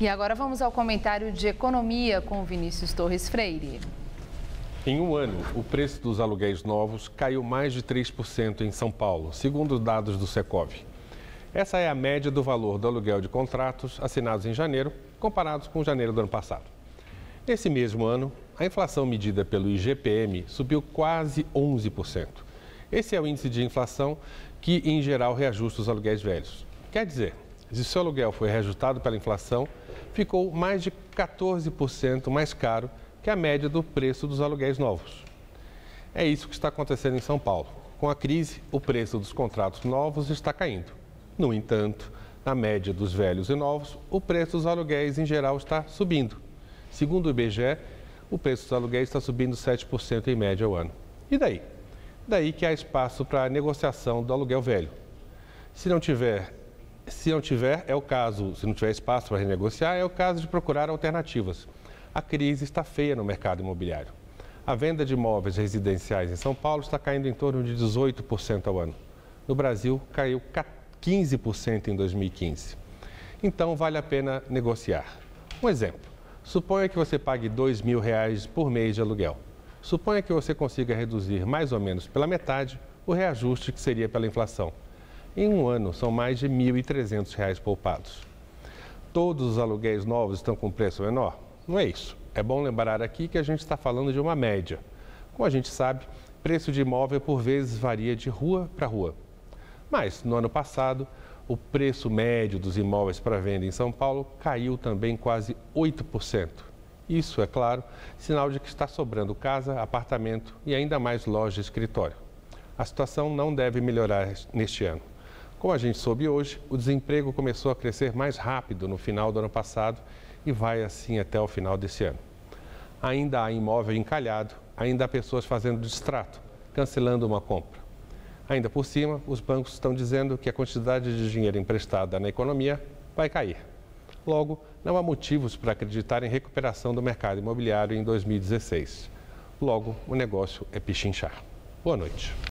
E agora vamos ao comentário de economia com Vinícius Torres Freire. Em um ano, o preço dos aluguéis novos caiu mais de 3% em São Paulo, segundo dados do Secov. Essa é a média do valor do aluguel de contratos assinados em janeiro, comparados com janeiro do ano passado. Nesse mesmo ano, a inflação medida pelo IGPM subiu quase 11%. Esse é o índice de inflação que, em geral, reajusta os aluguéis velhos. Quer dizer, se seu aluguel foi reajustado pela inflação, ficou mais de 14% mais caro que a média do preço dos aluguéis novos. É isso que está acontecendo em São Paulo. Com a crise, o preço dos contratos novos está caindo. No entanto, na média dos velhos e novos, o preço dos aluguéis em geral está subindo. Segundo o IBGE, o preço dos aluguéis está subindo 7% em média ao ano. E daí? Daí que há espaço para a negociação do aluguel velho. Se não tiver, se não tiver, é o caso, se não tiver espaço para renegociar, é o caso de procurar alternativas a crise está feia no mercado imobiliário. A venda de imóveis residenciais em São Paulo está caindo em torno de 18% ao ano. No Brasil, caiu 15% em 2015. Então, vale a pena negociar. Um exemplo. Suponha que você pague R$ 2 mil por mês de aluguel. Suponha que você consiga reduzir mais ou menos pela metade o reajuste que seria pela inflação. Em um ano, são mais de R$ 1.300 poupados. Todos os aluguéis novos estão com preço menor? Não é isso. É bom lembrar aqui que a gente está falando de uma média. Como a gente sabe, preço de imóvel por vezes varia de rua para rua. Mas, no ano passado, o preço médio dos imóveis para venda em São Paulo caiu também quase 8%. Isso, é claro, sinal de que está sobrando casa, apartamento e ainda mais loja e escritório. A situação não deve melhorar neste ano. Como a gente soube hoje, o desemprego começou a crescer mais rápido no final do ano passado e vai assim até o final desse ano. Ainda há imóvel encalhado, ainda há pessoas fazendo distrato, cancelando uma compra. Ainda por cima, os bancos estão dizendo que a quantidade de dinheiro emprestada na economia vai cair. Logo, não há motivos para acreditar em recuperação do mercado imobiliário em 2016. Logo, o negócio é pichinchar. Boa noite.